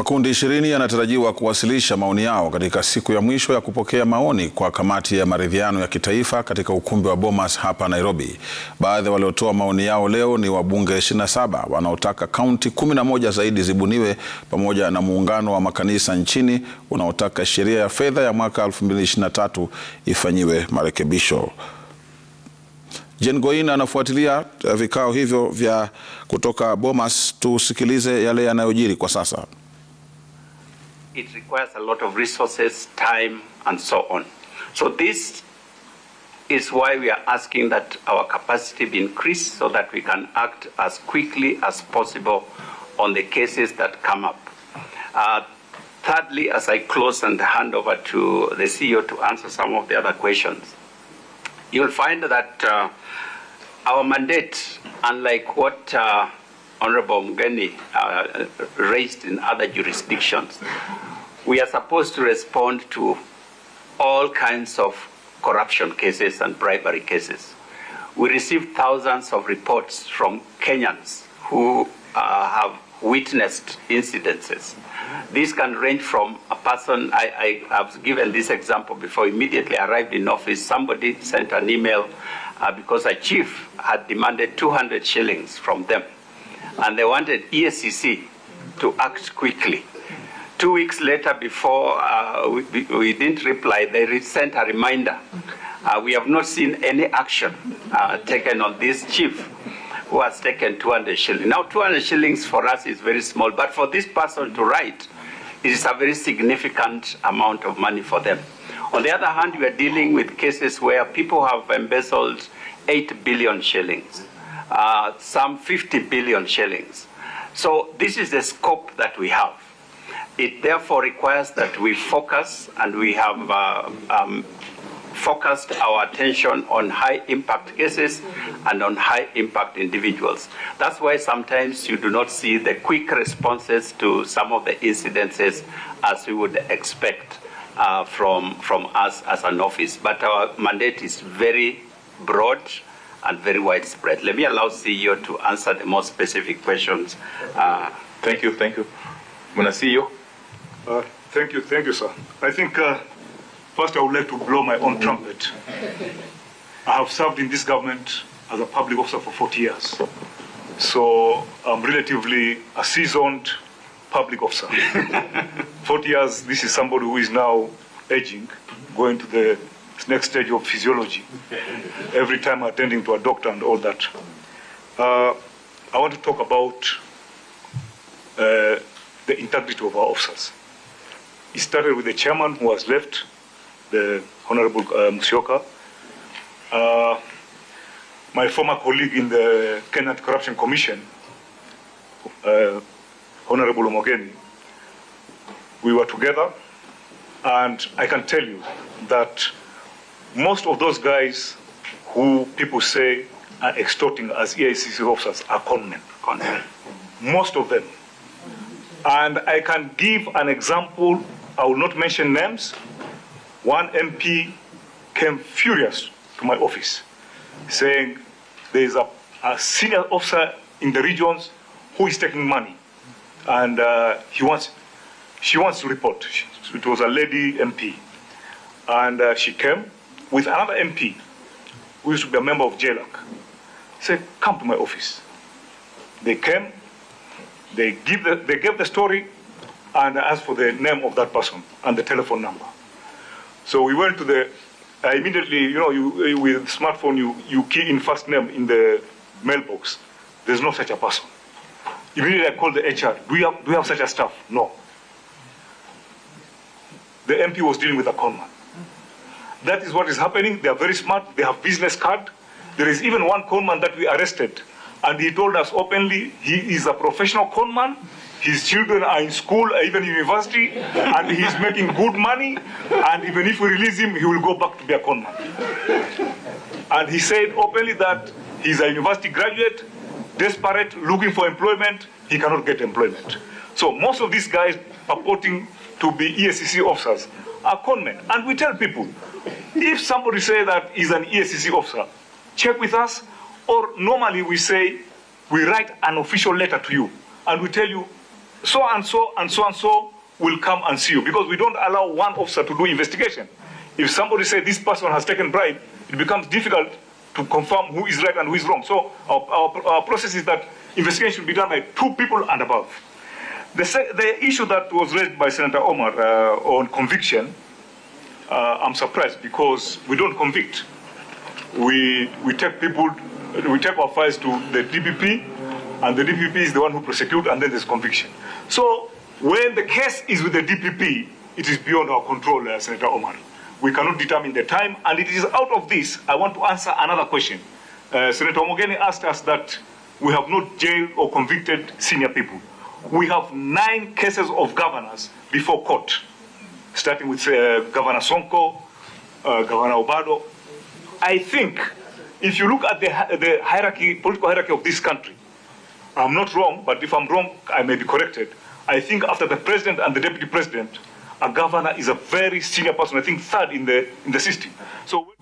Makundi ishirini yanatarajiwa kuwasilisha maoni yao katika siku ya mwisho ya kupokea maoni kwa kamati ya maridhiano ya kitaifa katika ukumbi wa Bomas hapa Nairobi. Baadhi waliotoa maoni yao leo ni wabunge 27 wanaotaka kaunti 11 zaidi zibuniwe pamoja na muungano wa makanisa nchini unaotaka sheria ya fedha ya mwaka 2023 ifanyiwe marekebisho. Jen Goin anafuatilia vikao hivyo vya kutoka Bomas. Tusikilize yale yanayojiri kwa sasa. It requires a lot of resources, time, and so on. So this is why we are asking that our capacity be increased so that we can act as quickly as possible on the cases that come up. Uh, thirdly, as I close and hand over to the CEO to answer some of the other questions, you'll find that uh, our mandate, unlike what uh, Honorable Mgeni uh, raised in other jurisdictions, we are supposed to respond to all kinds of corruption cases and bribery cases. We receive thousands of reports from Kenyans who uh, have witnessed incidences. These can range from a person, I, I have given this example before, immediately arrived in office, somebody sent an email uh, because a chief had demanded 200 shillings from them and they wanted ESCC to act quickly. Two weeks later, before uh, we, we, didn't reply, they sent a reminder. Uh, we have not seen any action uh, taken on this chief who has taken 200 shillings. Now, 200 shillings for us is very small, but for this person to write, it is a very significant amount of money for them. On the other hand, we are dealing with cases where people have embezzled 8 billion shillings uh, some 50 billion shillings. So this is the scope that we have. It therefore requires that we focus and we have uh, um, focused our attention on high impact cases and on high impact individuals. That's why sometimes you do not see the quick responses to some of the incidences as we would expect uh, from, from us as an office. But our mandate is very broad and very widespread. Let me allow CEO to answer the more specific questions. Uh, thank you, thank you. Muna CEO. Uh, thank you, thank you, sir. I think uh, first I would like to blow my own trumpet. I have served in this government as a public officer for 40 years. So I'm relatively a seasoned public officer. 40 years, this is somebody who is now aging, going to the next stage of physiology, every time attending to a doctor and all that. Uh, I want to talk about uh, the integrity of our officers. It started with the chairman who has left, the Honorable uh, Musyoka. Uh, my former colleague in the Kenya Corruption Commission, uh, Honorable Omogeni, we were together, and I can tell you that most of those guys who people say are extorting as EACC officers are conmen. conmen. Most of them. And I can give an example, I will not mention names. One MP came furious to my office saying there is a, a senior officer in the regions who is taking money. And uh, he wants, she wants to report. It was a lady MP. And uh, she came with another MP who used to be a member of JLAC. Said, come to my office. They came, they, give the, they gave the story, and asked for the name of that person and the telephone number. So we went to the, I immediately, you know, you, with smartphone, you, you key in first name in the mailbox. There's no such a person. Immediately I called the HR. Do we have, do we have such a staff? No. The MP was dealing with a conman. That is what is happening. They are very smart. They have business card. There is even one conman that we arrested, and he told us openly he is a professional conman. His children are in school, even university, and he is making good money. And even if we release him, he will go back to be a conman. And he said openly that he's a university graduate, desperate, looking for employment. He cannot get employment. So most of these guys purporting to be EACC officers are conmen. And we tell people, if somebody say that he's an EACC officer, check with us, or normally we say, we write an official letter to you, and we tell you, so and so and so and so will come and see you because we don't allow one officer to do investigation. If somebody says this person has taken bribe, it becomes difficult to confirm who is right and who is wrong. So our, our, our process is that investigation should be done by two people and above. The, the issue that was raised by Senator Omar uh, on conviction, uh, I'm surprised because we don't convict. We, we take people, we take our files to the DPP, and the DPP is the one who prosecute, and then there's conviction. So when the case is with the DPP, it is beyond our control, uh, Senator Omar. We cannot determine the time, and it is out of this, I want to answer another question. Uh, Senator Mogeni asked us that we have not jailed or convicted senior people. We have nine cases of governors before court, starting with uh, Governor Sonko, uh, Governor Obado. I think if you look at the, the hierarchy, political hierarchy of this country, I'm not wrong, but if I'm wrong, I may be corrected. I think after the president and the deputy president, a governor is a very senior person, I think third in the, in the system. So